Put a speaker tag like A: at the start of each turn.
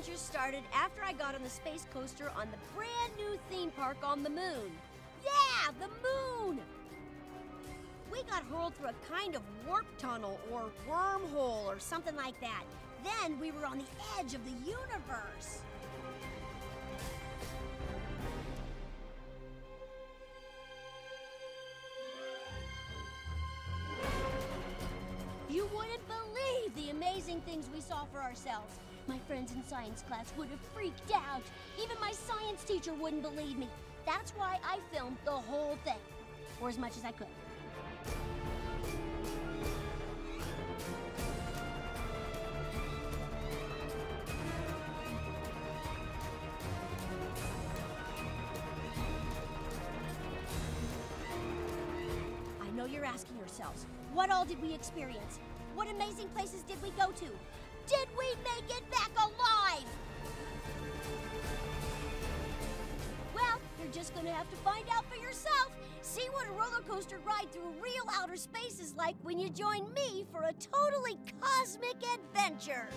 A: adventure started after I got on the space coaster on the brand new theme park on the moon. Yeah, the moon! We got hurled through a kind of warp tunnel or wormhole or something like that. Then we were on the edge of the universe. You wouldn't believe the amazing things we saw for ourselves. My friends in science class would have freaked out. Even my science teacher wouldn't believe me. That's why I filmed the whole thing, or as much as I could. I know you're asking yourselves, what all did we experience? What amazing places did we go to? Did we make it back gonna have to find out for yourself. See what a roller coaster ride through real outer space is like when you join me for a totally cosmic adventure.